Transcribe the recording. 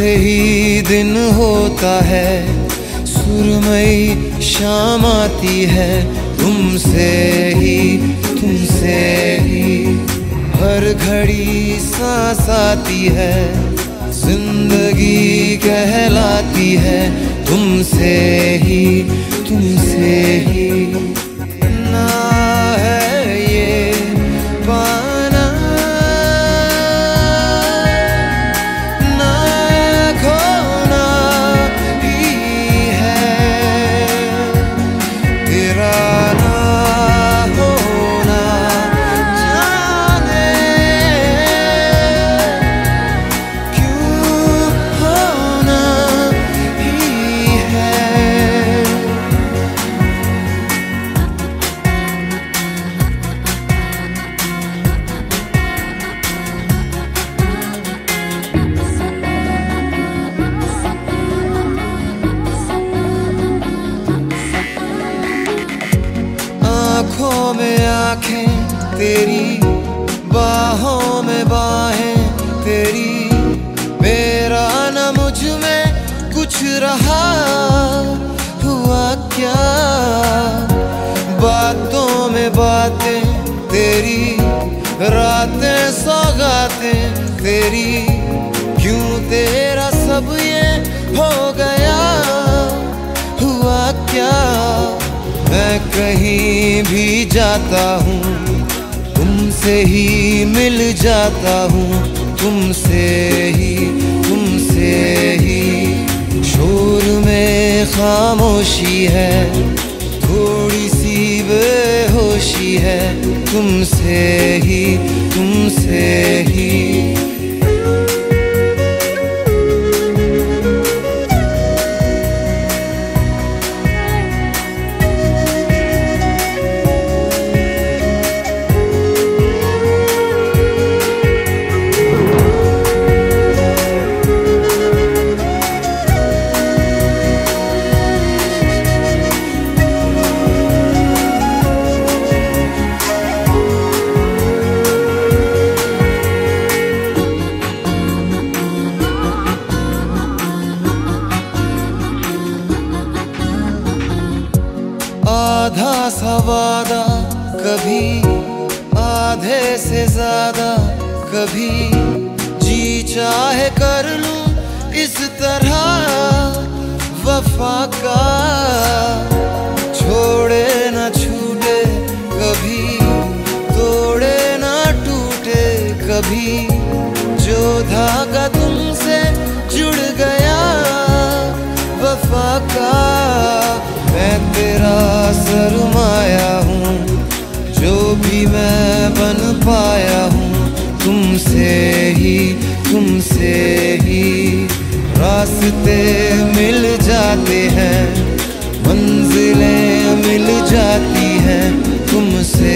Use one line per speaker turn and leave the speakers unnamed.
ही दिन होता है, सुरमई शाम आती है, तुमसे ही तुमसे ही। हर घड़ी सांस आती है, ज़िंदगी कहलाती है, तुमसे ही तुमसे ही। आँखों में आँखें तेरी, बाहों में बाहें तेरी। मेरा न मुझमें कुछ रहा, हुआ क्या? बातों में बातें तेरी, रातें सौगातें तेरी। क्यों तेरा सब ये हो गया? हुआ क्या? मैं कहीं भी जाता हूँ, तुमसे ही मिल जाता हूँ, तुमसे ही तुमसे ही। शोर में खामोशी है, थोड़ी सी बेहोशी है, तुमसे ही तुमसे ही। आधा सवादा, कभी आधे से ज़्यादा, कभी जी चाहे कर लूँ इस तरह वफा का। छोड़े न छूटे, कभी तोड़े न टूटे, कभी जो धागा तुमसे जुड़ गया, वफा का। मैं तेरा सरमाया तुमसे ही रास्ते मिल जाते हैं मंजिलें मिल जाती हैं तुमसे